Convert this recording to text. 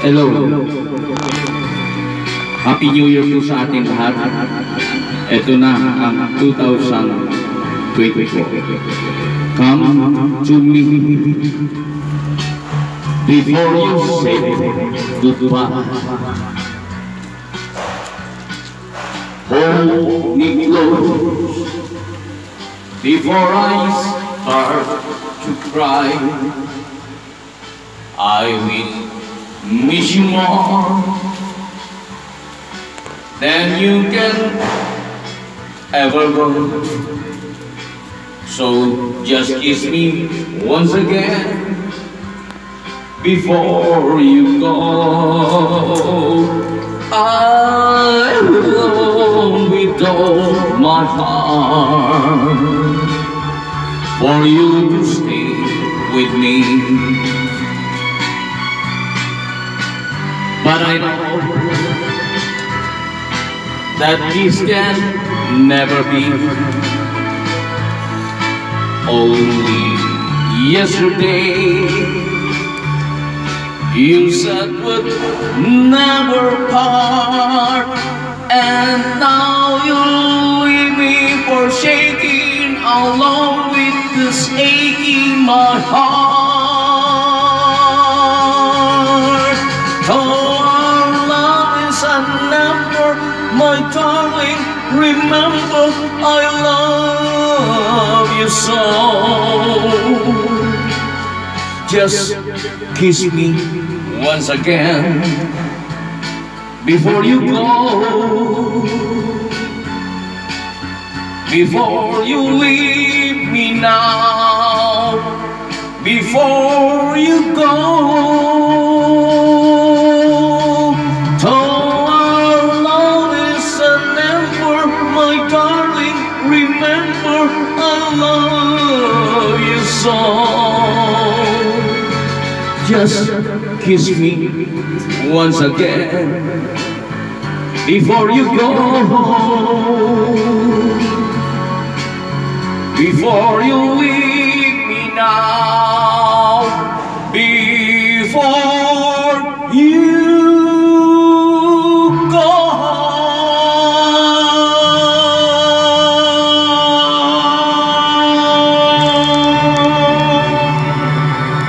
Hello. Happy New Year po sa ating lahat. Ito na ang 2024. Come to me before you say goodbye. Hold me close before I start to cry. I will miss you more than you can ever go. So just kiss me once again before you go. I will with all my heart for you to stay with me. But I know that peace can never be. Only yesterday you said would never part, and now you leave me for shaking along with this aching my heart. Number, my darling. Remember, I love you so. Just kiss me once again before you go. Before you leave me now, before you go. love your so. Just kiss me once again before you go. Before you leave me now.